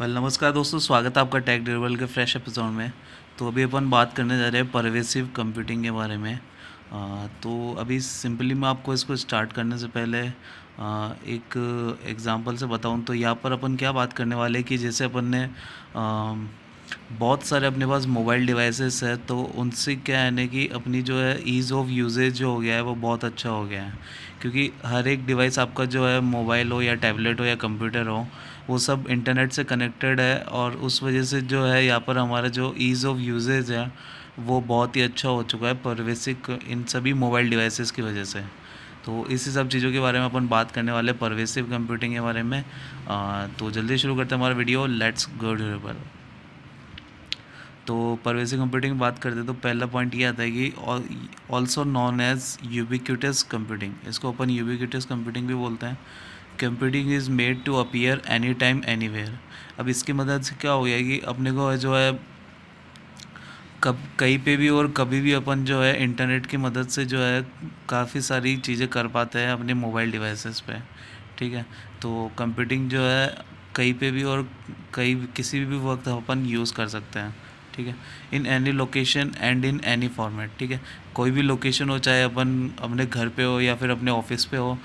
Well नमस्कार दोस्तों स्वागत है आपका टेक ड्रिबल के फ्रेश एपिसोड में। तो अभी अपन बात करने जा रहे हैं परवेसिव कंप्यूटिंग के बारे में। आ, तो अभी सिंपली मैं आपको इसको स्टार्ट करने से पहले आ, एक एग्जांपल से बताऊँ तो यहाँ पर अपन क्या बात करने वाले कि जैसे अपन ने आ, बहुत सारे अपने पास मोबाइल डिवाइसेस है तो उनसे क्या है ना कि अपनी जो है ईज़ ऑफ़ यूजेज जो हो गया है वो बहुत अच्छा हो गया है। क्योंकि हर एक डिवाइस आपका जो है मोबाइल हो या टैबलेट हो या कंप्यूटर हो वो सब इंटरनेट से कनेक्टेड है और उस वजह से जो है यहाँ पर हमारा जो ईज़ ऑफ़ यूजेज है वो बहुत ही अच्छा हो चुका है परवेसिक इन सभी मोबाइल डिवाइसेस की वजह से। तो इसी सब चीज़ों के बारे में अपन बात करने वाले परवेसिव कंप्यूटिंग के बारे में। आ, तो जल्दी शुरू करते हैं हमारा वीडियो लेट्स गो पर तो परवेसिव कंप्यूटिंग बात करते हैं तो पहला पॉइंट ये आता है कि also known as ubiquitous computing इसको अपन यूबिक्यूटस कंप्यूटिंग भी बोलते हैं। Computing is made to appear any time anywhere अब इसकी मदद से क्या हो गया कि अपने को जो है, कब, कहीं पे भी और कभी भी अपन जो है इंटरनेट की मदद से जो है, काफ़ी सारी चीज़ें कर पाते हैं अपने मोबाइल डिवाइसेस पे। ठीक है? तो कंप्यूटिंग जो है, कहीं पे भी और कहीं, किसी भी वक्त अपन यूज़ कर सकते हैं। ठीक है? In any location and in any format ठीक है? कोई भी लोकेशन हो, चाहे अपन अपने घर पे हो या फिर अपने ऑफ़िस पे हो,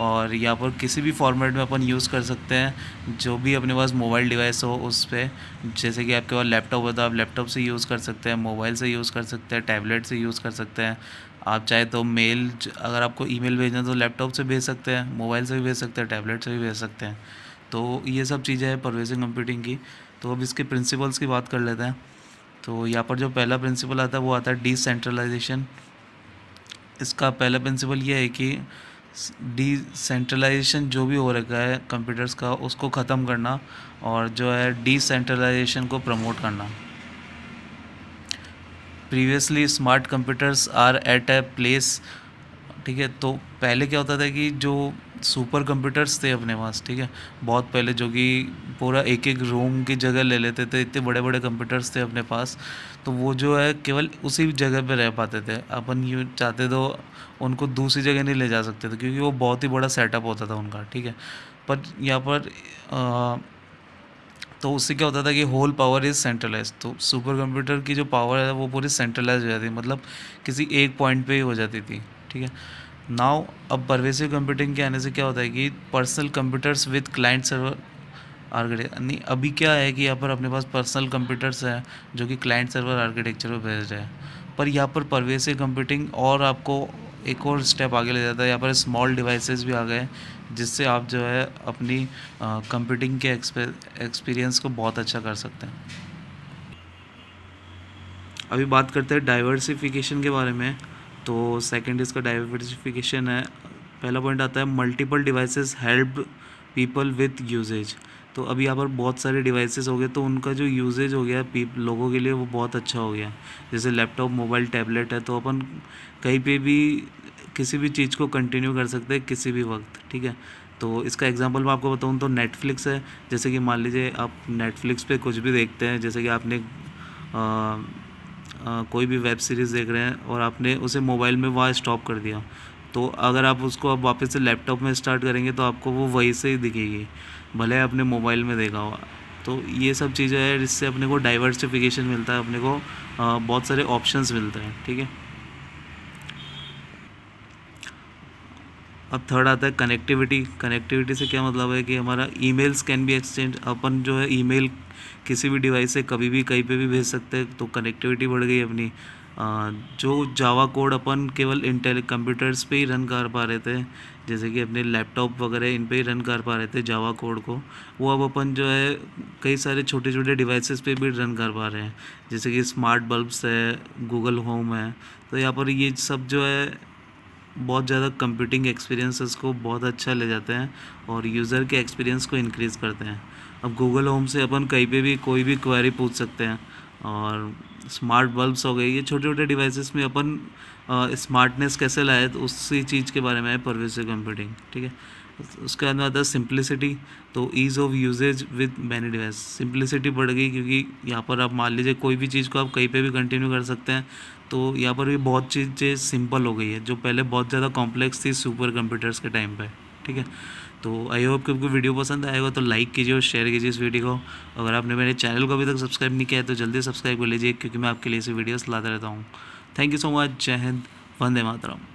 और यहाँ पर किसी भी फॉर्मेट में अपन यूज़ कर सकते हैं, जो भी अपने पास मोबाइल डिवाइस हो उस पर जैसे कि आपके पास लैपटॉप हो तो आप लैपटॉप से यूज़ कर सकते हैं मोबाइल से यूज़ कर सकते हैं टैबलेट से यूज़ कर सकते हैं। आप चाहे तो मेल अगर आपको ईमेल भेजना तो लैपटॉप से भेज सकते हैं मोबाइल से भी भेज सकते हैं टैबलेट से भी भेज सकते हैं। तो ये सब चीज़ें हैं परवेजिंग कंप्यूटिंग की। तो अब इसके प्रिंसिपल्स की बात कर लेते हैं। तो यहाँ पर जो पहला प्रिंसिपल आता है, वो आता है डिसेंट्रलाइजेशन इसका पहला प्रिंसिपल ये है कि डिसेंट्रलाइजेशन जो भी हो रखा है कंप्यूटर्स का, उसको ख़त्म करना और जो है डिसेंट्रलाइजेशन को प्रमोट करना. Previously smart computers are at a place ठीक है तो पहले क्या होता था कि जो सुपर कंप्यूटर्स थे अपने पास ठीक है? बहुत पहले जो कि पूरा एक एक रूम की जगह ले लेते थे इतने बड़े बड़े कंप्यूटर्स थे अपने पास तो वो जो है केवल उसी जगह पे रह पाते थे। अपन यूँ चाहते तो उनको दूसरी जगह नहीं ले जा सकते थे क्योंकि वो बहुत ही बड़ा सेटअप होता था उनका ठीक है? पर यहाँ पर आ, तो उससे क्या होता था कि होल पावर इज़ सेंट्रलाइज तो सुपर कंप्यूटर की जो पावर है वो पूरी सेंट्रलाइज हो जाती मतलब किसी एक पॉइंट पे ही हो जाती थी ठीक है? नाउ अब परवेसिव कंप्यूटिंग के आने से क्या होता है कि personal computers with client server architect अभी क्या है कि यहाँ पर अपने पास पर्सनल कंप्यूटर्स हैं जो कि क्लाइंट सर्वर आर्किटेक्चर पर रहे हैं। पर यहाँ पर परवेसिव कंप्यूटिंग और आपको एक और स्टेप आगे ले जाता है। यहाँ पर स्मॉल डिवाइसेस भी आ गए जिससे आप जो है अपनी कंप्यूटिंग के एक्सपीरियंस को बहुत अच्छा कर सकते हैं। अभी बात करते हैं डाइवर्सिफिकेशन के बारे में। तो सेकंड इसका डाइवर्सिफिकेशन है। पहला पॉइंट आता है multiple devices help people with usages तो अभी यहाँ पर बहुत सारे डिवाइसेस हो गए तो उनका जो यूजेज हो गया पीप लोगों के लिए वो बहुत अच्छा हो गया जैसे लैपटॉप मोबाइल टैबलेट है तो अपन कहीं पे भी किसी भी चीज़ को कंटिन्यू कर सकते हैं किसी भी वक्त ठीक है? तो इसका एग्जांपल मैं आपको बताऊँ तो नेटफ्लिक्स है। जैसे कि मान लीजिए आप नेटफ्लिक्स पे कुछ भी देखते हैं जैसे कि आपने आ, आ, कोई भी वेब सीरीज़ देख रहे हैं और आपने उसे मोबाइल में वहाँ स्टॉप कर दिया। तो अगर आप उसको अब वापस से लैपटॉप में स्टार्ट करेंगे तो आपको वो वहीं से ही दिखेगी भले आपने मोबाइल में देखा हुआ तो ये सब चीज़ें हैं जिससे अपने को डाइवर्सिफिकेशन मिलता है अपने को बहुत सारे ऑप्शंस मिलते हैं ठीक है? अब थर्ड आता है कनेक्टिविटी कनेक्टिविटी से क्या मतलब है कि हमारा ईमेल्स कैन बी एक्सचेंज अपन जो है ईमेल किसी भी डिवाइस से कभी भी कहीं पे भी भेज सकते हैं तो कनेक्टिविटी बढ़ गई अपनी। जो जावा कोड अपन केवल इंटेल कंप्यूटर्स पे ही रन कर पा रहे थे, जैसे कि अपने लैपटॉप वगैरह इन पे ही रन कर पा रहे थे जावा कोड को, वो अब अपन जो है कई सारे छोटे छोटे डिवाइसेस पे भी रन कर पा रहे हैं। जैसे कि स्मार्ट बल्ब्स है गूगल होम है तो यहाँ पर ये सब जो है बहुत ज़्यादा कंप्यूटिंग एक्सपीरियंसेस को बहुत अच्छा ले जाते हैं और यूज़र के एक्सपीरियंस को इनक्रीज़ करते हैं। अब गूगल होम से अपन कहीं पे भी कोई भी क्वेरी पूछ सकते हैं। और स्मार्ट बल्ब्स हो गए, ये छोटे छोटे डिवाइसेस में अपन स्मार्टनेस कैसे लाए तो उसी चीज़ के बारे में है परवेसिव कंप्यूटिंग ठीक है? उसके बाद में आता है सिंप्लिसिटी तो ease of usages with many device simplicity बढ़ गई क्योंकि यहाँ पर आप मान लीजिए कोई भी चीज़ को आप कहीं पे भी कंटिन्यू कर सकते हैं तो यहाँ पर भी बहुत चीज़ें सिंपल हो गई है, जो पहले बहुत ज़्यादा कॉम्प्लेक्स थी सुपर कंप्यूटर्स के टाइम पर ठीक है? तो आई होप कि आपको वीडियो पसंद आएगा तो लाइक कीजिए और शेयर कीजिए इस वीडियो को। अगर आपने मेरे चैनल को अभी तक सब्सक्राइब नहीं किया है तो जल्दी सब्सक्राइब कर लीजिए, क्योंकि मैं आपके लिए ऐसे वीडियोस लाता रहता हूँ। थैंक यू सो मच जय हिंद, वंदे मातरम।